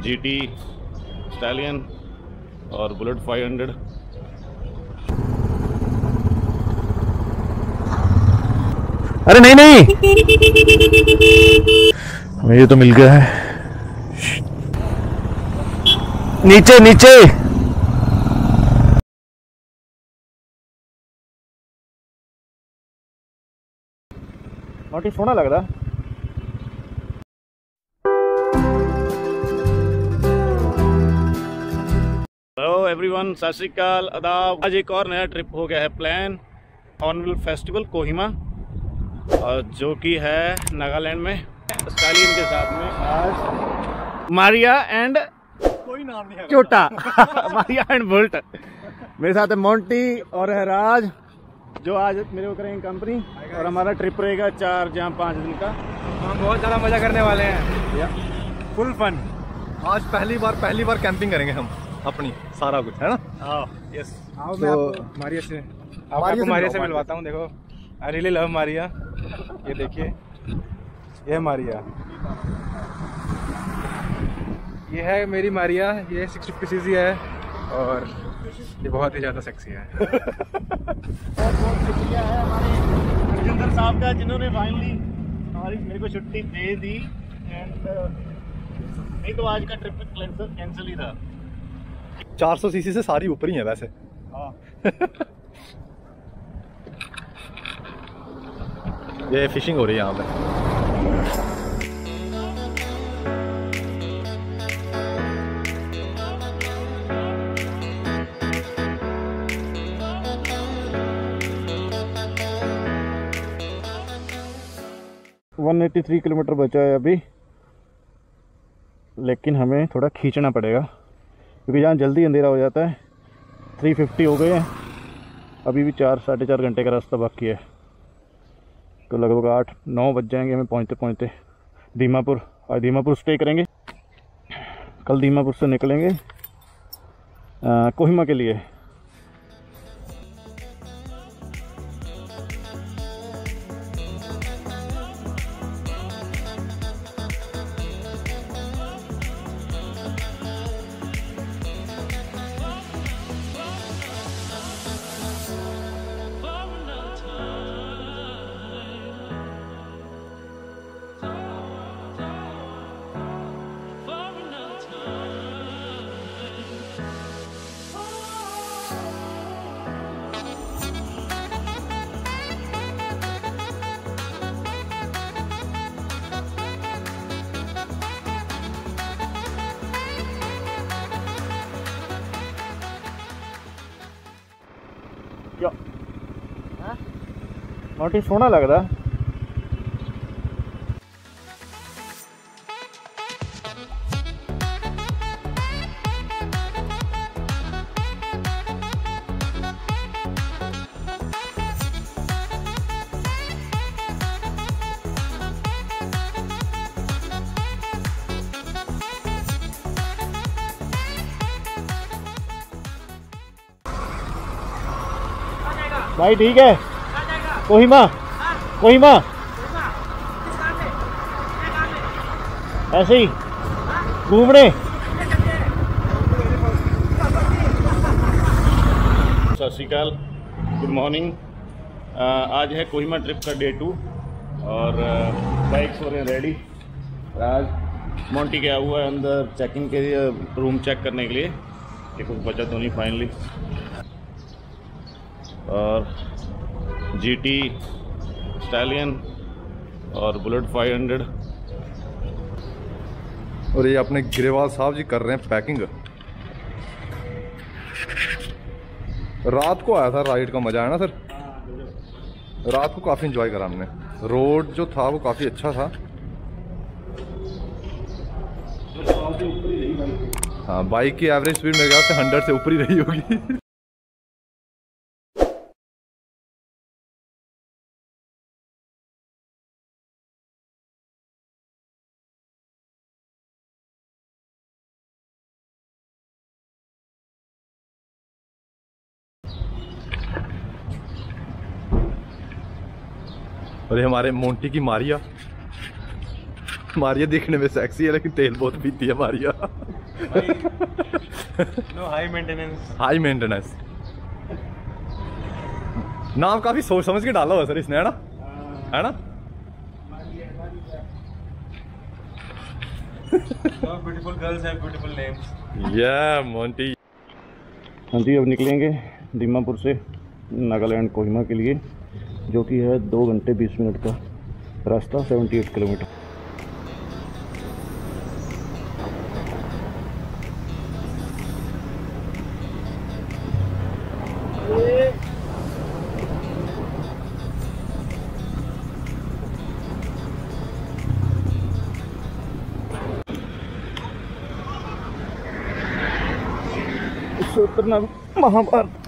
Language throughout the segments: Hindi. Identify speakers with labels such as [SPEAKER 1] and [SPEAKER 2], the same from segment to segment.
[SPEAKER 1] जीटी स्टैलियन और बुलेट 500
[SPEAKER 2] अरे नहीं नहीं। हमें ये तो मिल गया है। नीचे नीचे।
[SPEAKER 3] मोटी सोहना लगदा
[SPEAKER 1] हेलो एवरीवन सत श्रीकाल आदाब। आज एक और नया ट्रिप हो गया है प्लान ऑनविल फेस्टिवल कोहिमा और जो कि है नागालैंड में स्टालियन के साथ में। आज मारिया एंड
[SPEAKER 3] कोई नाम नहीं
[SPEAKER 1] चोटा मारिया एंड बुल्ट मेरे साथ है मोंटी और है राज जो आज मेरे को करेंगे कंपनी और हमारा ट्रिप रहेगा चार जहाँ पाँच दिन का।
[SPEAKER 3] हम बहुत ज़्यादा मज़ा करने वाले हैं। फुल फन आज पहली बार पहली बार कैंपिंग करेंगे हम अपनी। सारा कुछ है ना?
[SPEAKER 1] यस
[SPEAKER 3] आओ
[SPEAKER 4] मैं आपको
[SPEAKER 3] मारिया से
[SPEAKER 4] मारिया
[SPEAKER 3] आपको
[SPEAKER 4] से
[SPEAKER 3] मारिया से मिलवाता हूँ देखो। I really love Maria. ये देखिए। ये मारिया। ये है मेरी मारिया। ये सिक्स फिफ्टी सी सी है। और ये बहुत ही ज़्यादा सेक्सी है।
[SPEAKER 1] हरजिंदर साहब का जिन्होंने फाइनली हमारी मेरे को छुट्टी दे दी। एंड नहीं तो आज का ट्रिप कैंसिल ही था।
[SPEAKER 3] 400 सीसी से सारी ऊपर ही है वैसे। ये फिशिंग हो रही है यहाँ पे।
[SPEAKER 1] वन एट्टी थ्री किलोमीटर बचा है अभी। लेकिन हमें थोड़ा खींचना पड़ेगा। क्योंकि जहाँ जल्दी अंधेरा हो जाता है। थ्री फिफ्टी हो गए हैं। अभी भी चार, साढ़े चार घंटे का रास्ता बाकी है। तो लगभग आठ, नौ बज जाएँगे हमें पहुँचते पहुँचते। दीमापुर, आज दीमापुर स्टे करेंगे। कल दीमापुर से निकलेंगे कोहिमा के लिए।
[SPEAKER 3] मोटी सोहना लगदा
[SPEAKER 1] भाई ठीक है। कोहिमा कोहिमा। ऐसे ही, घूमने। सत श्रीकाल गुड मॉर्निंग आज है कोहिमा ट्रिप का डे टू और बाइक्स हो रहे हैं रेडी आज मोंटी गया हुआ है अंदर चेकिंग के लिए रूम चेक करने के लिए। कि कुछ बचा तो नहीं फाइनली और जीटी स्टैलियन और बुलेट 500
[SPEAKER 4] और ये अपने गिरेवाल साहब जी कर रहे हैं पैकिंग रात को आया था राइड का मज़ा आया ना सर? रात को काफ़ी इंजॉय करा हमने। रोड जो था, वो काफ़ी अच्छा था। हाँ बाइक की एवरेज स्पीड मेरे ख्याल से हंड्रेड से ऊपर ही रही होगी। और ये हमारे मोंटी की मारिया। मारिया देखने में सेक्सी है लेकिन तेल बहुत पीती है Maria.
[SPEAKER 3] No high maintenance
[SPEAKER 4] high maintenance नाम काफ़ी सोच समझ के डाला हुआ सर इसने है ना? है। ना?
[SPEAKER 3] Beautiful girls have beautiful names
[SPEAKER 4] या मोंटी
[SPEAKER 1] हाँ जी अब निकलेंगे दीमापुर से नागालैंड कोहिमा के लिए। जो कि है दो घंटे बीस मिनट का रास्ता 78 किलोमीटर। इससे उतरना महाभारत।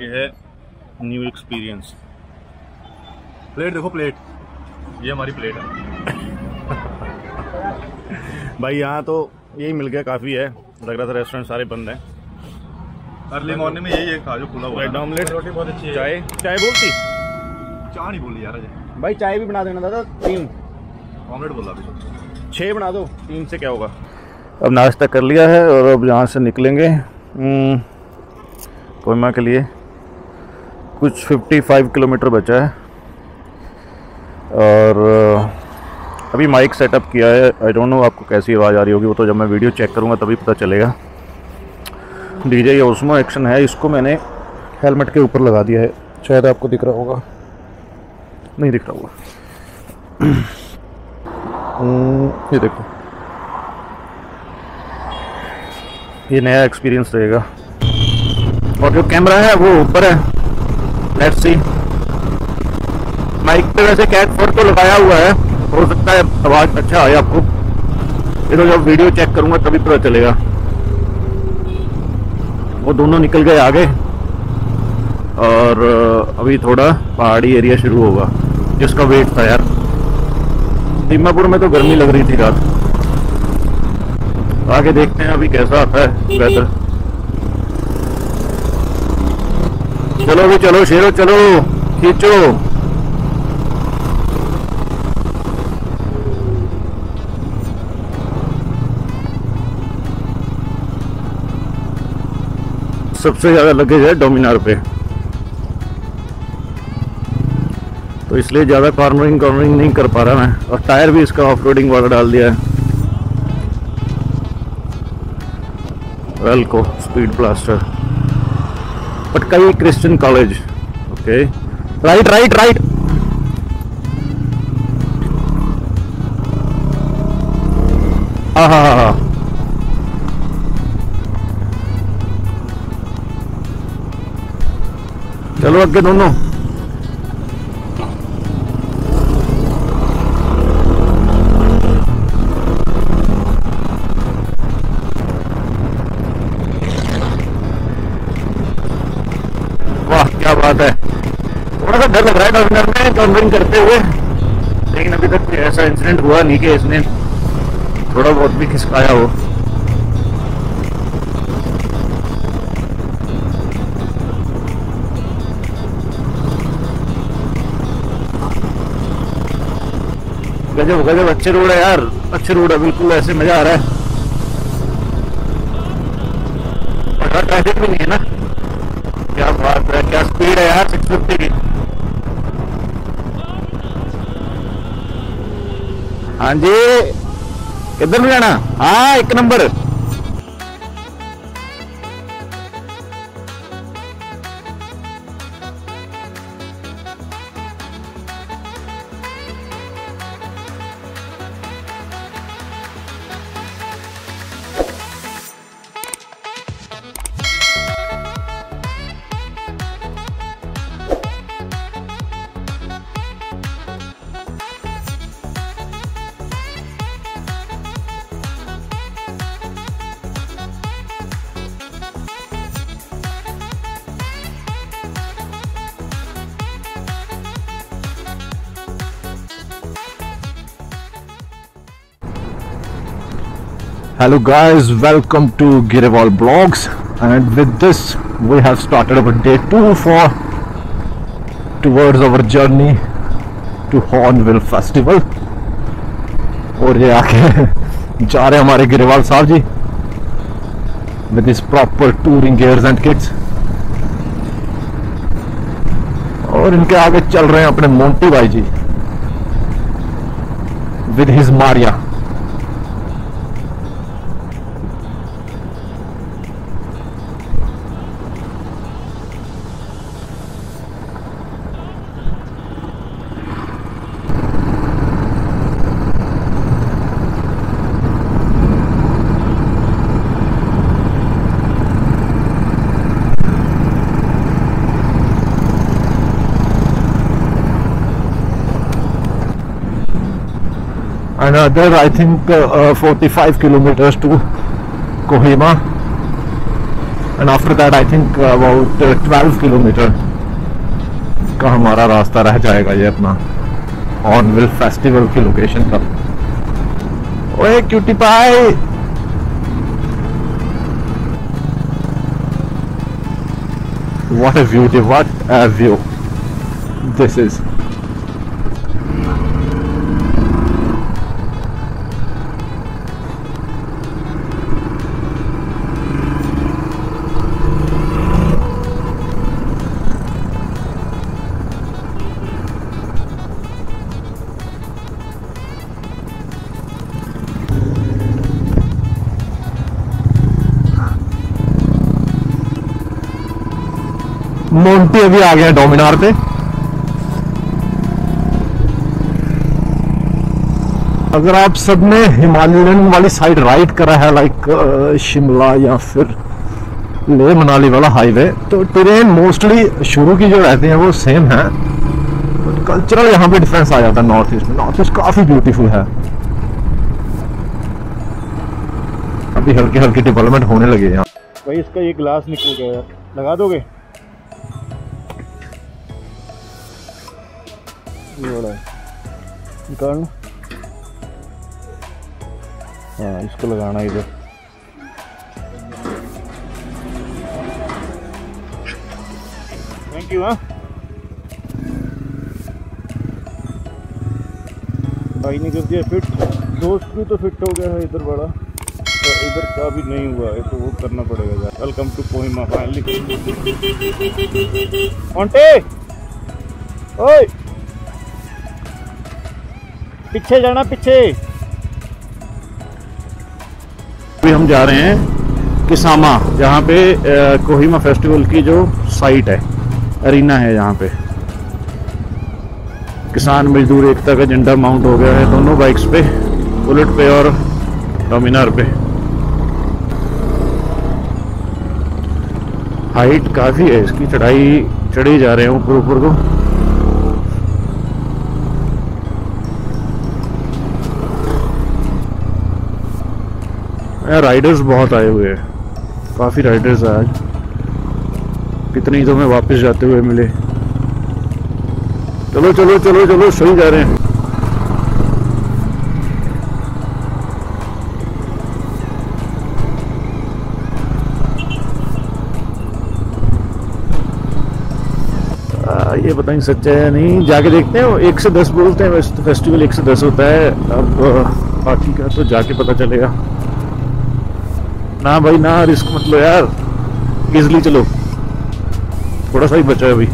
[SPEAKER 1] ये है न्यू एक्सपीरियंस
[SPEAKER 4] प्लेट देखो प्लेट ये हमारी प्लेट है.
[SPEAKER 1] भाई यहाँ तो यही मिल गया काफ़ी है. लग रहा था रेस्टोरेंट सारे बंद हैं.
[SPEAKER 4] अर्ली मॉर्निंग में यही है खा जो खुला हुआ
[SPEAKER 1] ऑमलेट
[SPEAKER 3] रोटी बहुत अच्छी है।
[SPEAKER 1] चाय? चाय बोलती?
[SPEAKER 4] चाह नहीं बोली यार
[SPEAKER 1] भाई चाय भी बना देना दादा तीन.
[SPEAKER 4] ऑमलेट बोला अभी.
[SPEAKER 1] छः बना दो तीन से क्या होगा? अब नाश्ता कर लिया है और अब यहाँ से निकलेंगे। कोहिमा के लिए कुछ 55 किलोमीटर बचा है। और अभी माइक सेटअप किया है। आई डोंट नो आपको कैसी आवाज़ आ रही होगी वो तो जब मैं वीडियो चेक करूँगा तभी पता चलेगा। डीजे ये ओस्मो एक्शन है इसको मैंने हेलमेट के ऊपर लगा दिया है। शायद आपको दिख रहा होगा। नहीं दिख रहा होगा। हम्म, ये देखो। ये नया एक्सपीरियंस रहेगा। और जो कैमरा है वो ऊपर है। लेट्स सी माइक पे वैसे कैट फोर तो लगाया हुआ है। हो सकता है आवाज़ अच्छा आए आपको। ये तो जब वीडियो चेक करूँगा तभी पता चलेगा। वो दोनों निकल गए आगे। और अभी थोड़ा पहाड़ी एरिया शुरू होगा जिसका वेट था यार। दीमापुर में तो गर्मी लग रही थी रात। आगे देखते हैं अभी कैसा आता है वेदर चलो भी चलो, शेरो चलो, खींचो सबसे ज़्यादा लगेज है डोमिनार पे। तो इसलिए ज़्यादा कॉर्नरिंग कॉर्नरिंग नहीं कर पा रहा मैं। और टायर भी इसका ऑफ़ रोडिंग वाला डाल दिया है। वेलको speed blaster Patkai Christian college okay right right right हाँ हाँ हाँ चलो अगे दोनों। डर लग रहा है टर्मिनल में टर्निंग करते हुए। लेकिन अभी तक ऐसा इंसिडेंट हुआ नहीं कि इसने थोड़ा बहुत भी खिसकाया हो। गजब गजब, अच्छे रोड है यार। अच्छे रोड है, बिल्कुल ऐसे मज़ा आ रहा है। ट्रैफ़िक भी नहीं है ना। क्या बात है, क्या स्पीड है यार सिक्स फिफ्टी की। हाँ जी किधर में जाना हाँ एक
[SPEAKER 2] Hello guys, welcome to Gireval Blogs and with this we have started our day 2 for towards our journey to Hornbill Festival. और ये आके जा रहे हैं हमारे गिरेवाल साहब जी with his proper touring gears and kits. और इनके आगे चल रहे हैं अपने मोंटी भाई ji with his Maria another I think uh, uh, 45 kilometers to Kohima and after that I think uh, about uh, 12 kilometer का हमारा रास्ता रह जाएगा ये अपना ऑनविल फेस्टिवल की लोकेशन का ओए cutie pie what a beauty what a view this is Monty अभी आ गया डोमिनार पे। अगर आप सबने हिमालयन वाली साइड राइड करा है लाइक शिमला या फिर ले मनाली वाला हाईवे तो ट्रेन मोस्टली शुरू की जो रहती है वो सेम है। कल्चरल यहाँ पे डिफरेंस आ जाता है नॉर्थ ईस्ट में। नॉर्थ ईस्ट काफ़ी ब्यूटीफुल है। अभी हल्की हल्की डेवलपमेंट होने लगी यहाँ
[SPEAKER 1] भाई, इसका ये ग्लास निकल गया यार। लगा दोगे? बड़ा है। इसको लगाना इधर। थैंक यू हाँ। भाई ने कर दिया फिट। दोस्त भी तो फिट हो गया है इधर बड़ा तो इधर का भी नहीं हुआ है तो वो करना पड़ेगा वेलकम टू कोहिमा फाइनली ओए! पीछे जाना, पीछे। अभी हम जा रहे हैं किसामा, जहाँ पे कोहिमा फेस्टिवल की जो साइट है, अरीना है यहाँ पे। किसान मजदूर एकता का झंडा माउंट हो गया है दोनों बाइक्स पे बुलेट पे और डोमिनार पे। हाइट काफ़ी है, इसकी चढ़ाई, चढ़े जा रहे हैं ऊपर ऊपर को। यार राइडर्स बहुत आए हुए हैं। काफ़ी राइडर्स हैं आज। कितने ही तो हमें वापस जाते हुए मिले। चलो चलो चलो चलो, सही जा रहे हैं। ये पता नहीं सच्चा है नहीं। जाके देखते हैं एक से दस बोलते हैं, वैसे तो फेस्टिवल एक से दस होता है। अब बाकी का तो जाके पता चलेगा। ना भाई, ना रिस्क मत लो यार। इजली चलो। थोड़ा सा ही बचा है अभी।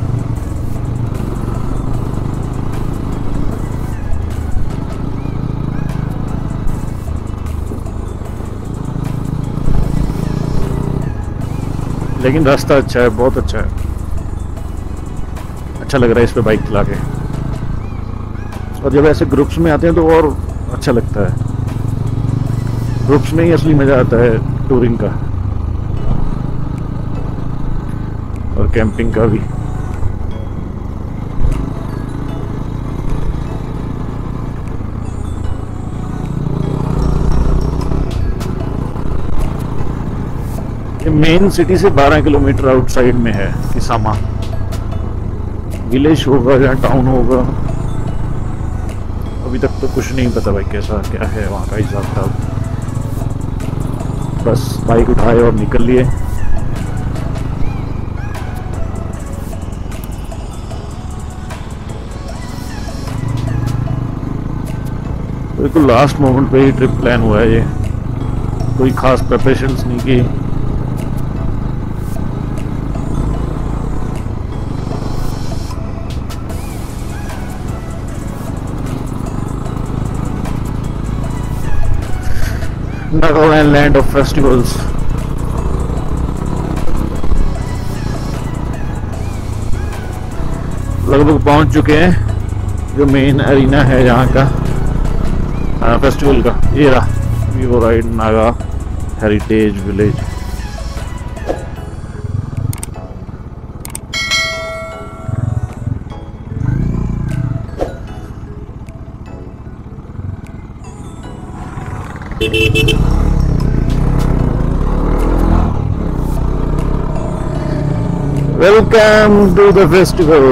[SPEAKER 1] लेकिन रास्ता अच्छा है, बहुत अच्छा है। अच्छा लग रहा है इस पे बाइक चला के और जब ऐसे ग्रुप्स में आते हैं तो और अच्छा लगता है। ग्रुप्स में ही असली मज़ा आता है। टूरिंग का। और कैंपिंग का भी। मेन सिटी से 12 किलोमीटर आउटसाइड में है, किसामा। विलेज होगा या टाउन होगा, अभी तक तो कुछ नहीं पता भाई कैसा, क्या है, वहाँ का हिसाब किताब बस बाइक उठाए और निकल लिए। बिल्कुल लास्ट मोमेंट पे ही ट्रिप प्लान हुआ है ये। कोई खास प्रिपरेशंस नहीं की। Nagaland land of festivals. लगभग पहुँच चुके हैं जो मेन अरीना है यहाँ का आ, फेस्टिवल का। ये रहा। Vivo ride Naga heritage village welcome to the festival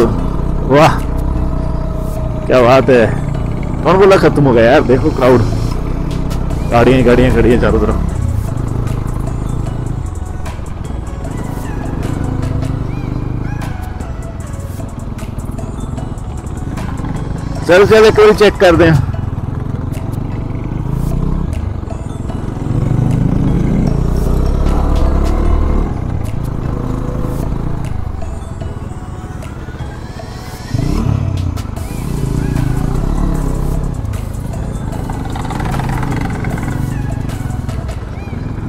[SPEAKER 1] वाह क्या बात है। कौन बोला खत्म हो गया यार देखो क्राउड गाड़ियाँ गाड़ियाँ खड़ी हैं चारों तरफ़। चल चल बार चेक कर दें।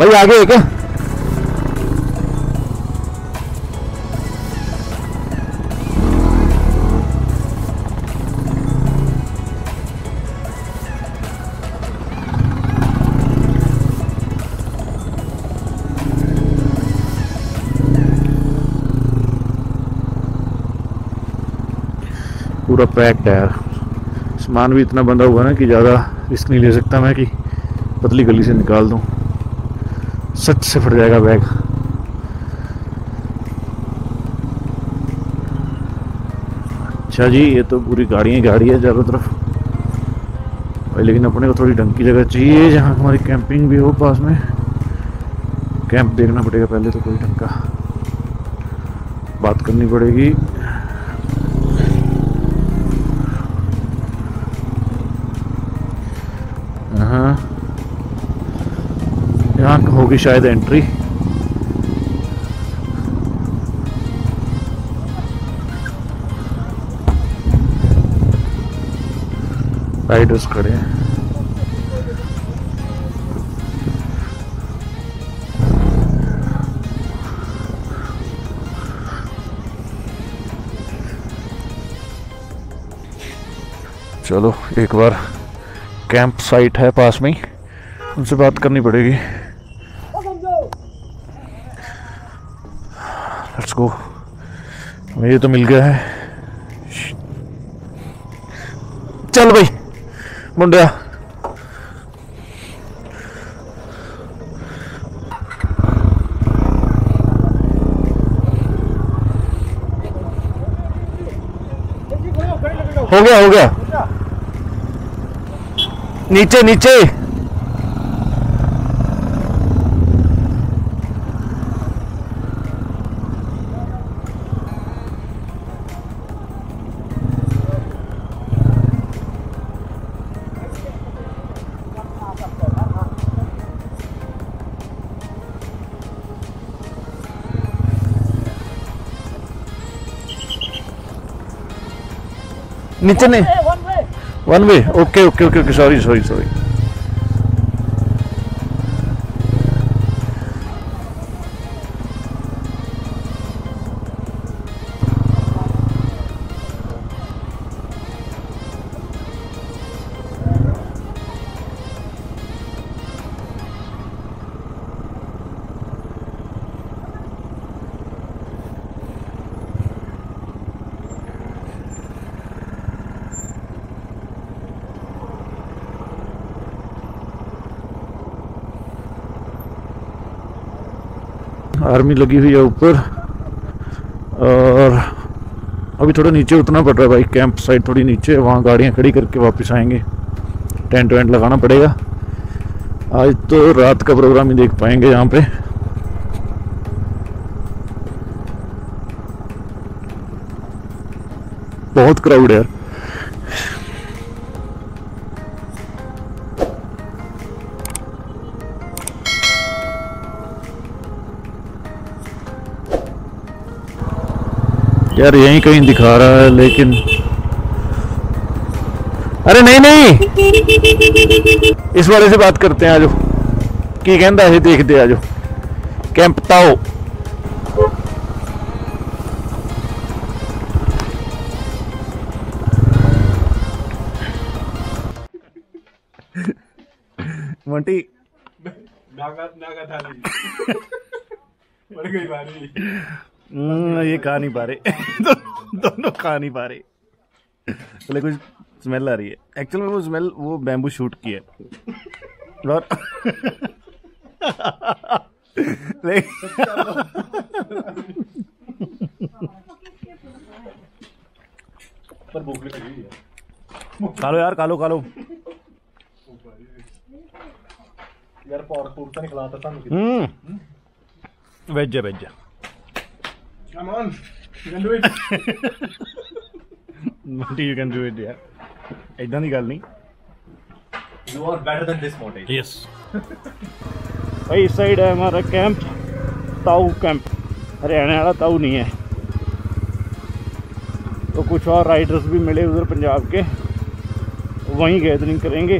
[SPEAKER 1] भाई आगे है क्या पूरा पैक्ड है सामान भी इतना बंधा हुआ है ना कि ज़्यादा रिस्क नहीं ले सकता मैं कि पतली गली से निकाल दूँ। सच से फट जाएगा बैग। अच्छा जी, ये तो पूरी गाड़ियाँ ही, गाड़ी है चारों तरफ़। भाई, लेकिन अपने को थोड़ी ढंग की जगह चाहिए, जहाँ हमारी कैंपिंग भी हो पास में। कैंप देखना पड़ेगा पहले तो कोई ढंग का बात करनी पड़ेगी हाँ यहाँ होगी शायद एंट्री। राइडर्स खड़े हैं चलो, एक बार कैंप साइट है पास में ही। उनसे बात करनी पड़ेगी। लेट्स गो ये तो मिल गया है। चल भाई, मुंडिया। हो गया हो गया। नीचे नीचे। नीचे नहीं? One way okay okay okay okay sorry sorry sorry army लगी हुई है ऊपर। और अभी थोड़ा नीचे उतना पड़ रहा है भाई, कैंप साइड थोड़ी नीचे, वहाँ गाड़ियाँ खड़ी करके वापस आएँगे। टेंट वेंट लगाना पड़ेगा। आज तो रात का प्रोग्राम ही देख पाएँगे यहाँ पे। बहुत क्राउड है यार।
[SPEAKER 2] यार यहीं कहीं दिखा रहा है लेकिन अरे नहीं नहीं। इस वाले से बात करते हैं आजो। की कहता है देखते आजो। कैंप ताओ।
[SPEAKER 1] मोंटी
[SPEAKER 3] नागा नागा थाली बढ़ गई बारी।
[SPEAKER 1] ये खा नहीं पा रहे। दो, दोनों खा नहीं पा रहे। पहले कुछ स्मेल आ रही है। एक्चुअल में वो स्मेल वो बैम्बू शूट की है। और
[SPEAKER 3] पर भूख लगी है
[SPEAKER 1] खा लो यार खा लो खा लो
[SPEAKER 3] यार पौर फ़ूड तो नहीं। खिलाता ਸਾਨੂੰ
[SPEAKER 1] हम्म। वेज है veg
[SPEAKER 3] Come on. You can do it.
[SPEAKER 1] Monty, you can do it, yeah. एकदम ही गल नहीं
[SPEAKER 3] You are better than this, Monty.
[SPEAKER 1] Yes. भाई इस साइड है हमारा कैंप ताऊ कैंप हरियाणा वाला ताऊ नहीं है तो कुछ और राइडर्स भी मिले उधर पंजाब के वहीं गैदरिंग करेंगे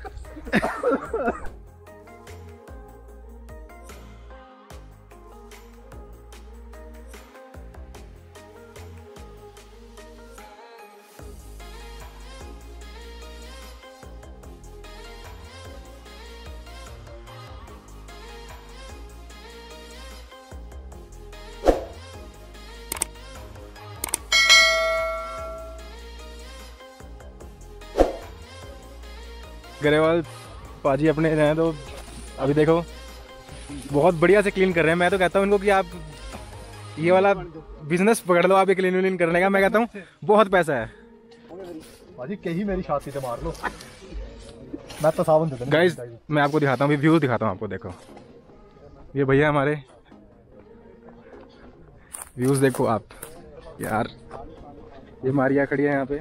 [SPEAKER 3] गरेवाल पाजी अपने हैं तो अभी देखो। बहुत बढ़िया से क्लीन कर रहे हैं। मैं तो कहता हूँ इनको कि आप ये वाला बिज़नेस पकड़ लो आप ये क्लीन व्लीन करने का। मैं कहता हूँ बहुत पैसा है।
[SPEAKER 5] भाजी कहीं मेरी छाती से मार लो। मैं तो सावन दे देना।
[SPEAKER 3] गाइज़ मैं आपको दिखाता हूँ व्यूज़ दिखाता हूँ आपको देखो। ये भैया हमारे। व्यूज़ देखो आप। यार ये मारिया खड़ी है यहाँ पे।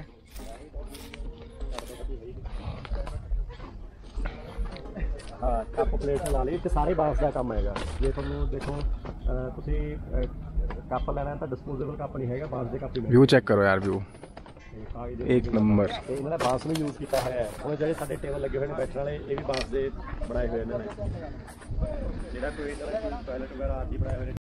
[SPEAKER 5] ਹਾਂ ਕੱਪ ਪਲੇਟ ਲਾ ਲਈ ਤੇ ਸਾਰੇ ਬਾਂਸ ਦਾ ਕੰਮ ਹੈਗਾ। ਜੇ ਤੁਹਾਨੂੰ ਦੇਖੋ ਤੁਸੀਂ ਅਹ, ਕੱਪ ਲੈਣਾ ਤਾਂ ਡਿਸਪੋਜ਼ੇਬਲ ਕੱਪ ਨਹੀਂ ਹੈਗਾ ਬਾਂਸ ਦੇ ਕੱਪ ਹੀ
[SPEAKER 3] ਵਿਊ ਚੈੱਕ
[SPEAKER 5] ਕਰੋ ਯਾਰ ਵਿਊ
[SPEAKER 3] ਇੱਕ ਨੰਬਰ
[SPEAKER 5] ਤੇ ਇਹਨਾਂ ਨੇ ਬਾਂਸ ਨੂੰ ਯੂਜ਼ ਕੀਤਾ ਹੈ। ਉਹ ਜਿਹੜੇ ਸਾਡੇ ਟੇਬਲ ਲੱਗੇ ਹੋਏ ਨੇ ਬੈਠਣ ਵਾਲੇ ਇਹ ਵੀ ਬਾਂਸ ਦੇ ਬਣਾਏ ਹੋਏ ਇਹਨਾਂ ਨੇ। ਜਿਹੜਾ ਕੋਈ ਟਾਇਲਟ ਵਗੈਰਾ ਆਦਿ ਬਣਾਏ ਹੋਏ ਨੇ